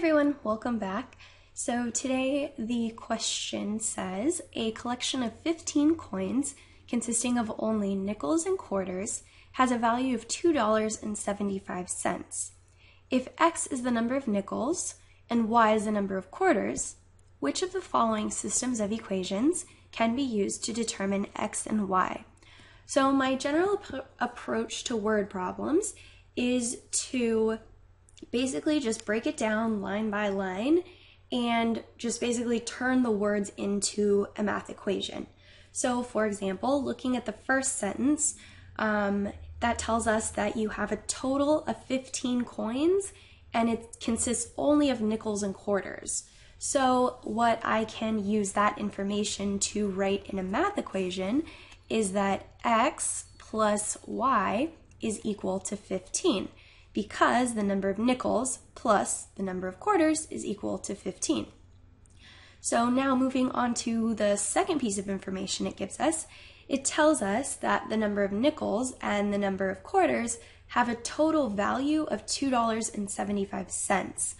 everyone, welcome back. So today the question says a collection of 15 coins consisting of only nickels and quarters has a value of $2.75. If X is the number of nickels and Y is the number of quarters, which of the following systems of equations can be used to determine X and Y? So my general ap approach to word problems is to basically just break it down line by line and just basically turn the words into a math equation. So, for example, looking at the first sentence, um, that tells us that you have a total of 15 coins and it consists only of nickels and quarters. So, what I can use that information to write in a math equation is that x plus y is equal to 15 because the number of nickels plus the number of quarters is equal to 15. So now moving on to the second piece of information it gives us, it tells us that the number of nickels and the number of quarters have a total value of $2.75.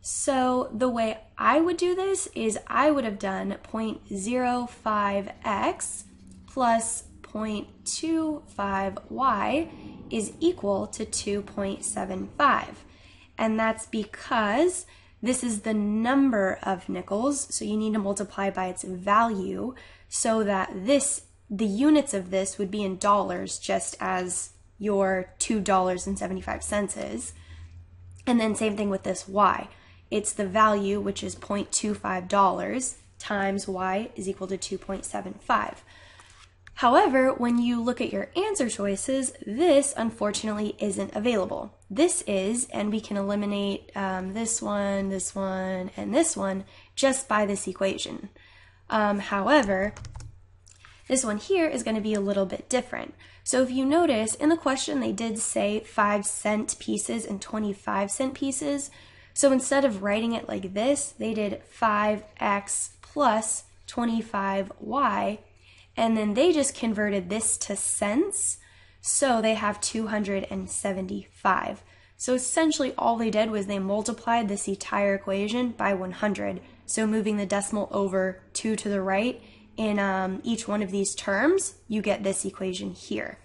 So the way I would do this is I would have done 0.05x plus 0.25y is equal to 2.75. And that's because this is the number of nickels, so you need to multiply by its value so that this, the units of this would be in dollars just as your $2.75 is. And then same thing with this y. It's the value, which is $0.25 times y is equal to 2.75. However, when you look at your answer choices, this unfortunately isn't available. This is, and we can eliminate um, this one, this one, and this one just by this equation. Um, however, this one here is going to be a little bit different. So if you notice, in the question they did say 5 cent pieces and 25 cent pieces. So instead of writing it like this, they did 5x plus 25y and then they just converted this to cents. So they have 275. So essentially all they did was they multiplied this entire equation by 100. So moving the decimal over 2 to the right in um, each one of these terms, you get this equation here.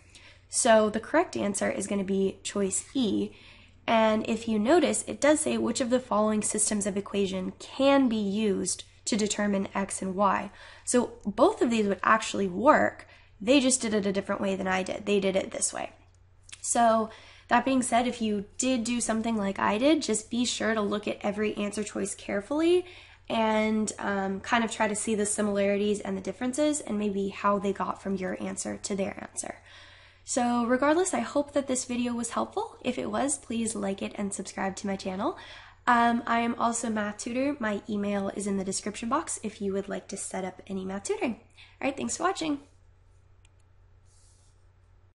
So the correct answer is going to be choice E. And if you notice, it does say which of the following systems of equation can be used to determine x and y. So both of these would actually work. They just did it a different way than I did. They did it this way. So that being said, if you did do something like I did, just be sure to look at every answer choice carefully and um, kind of try to see the similarities and the differences and maybe how they got from your answer to their answer. So regardless, I hope that this video was helpful. If it was, please like it and subscribe to my channel. Um, I am also a math tutor. My email is in the description box if you would like to set up any math tutoring. All right, thanks for watching.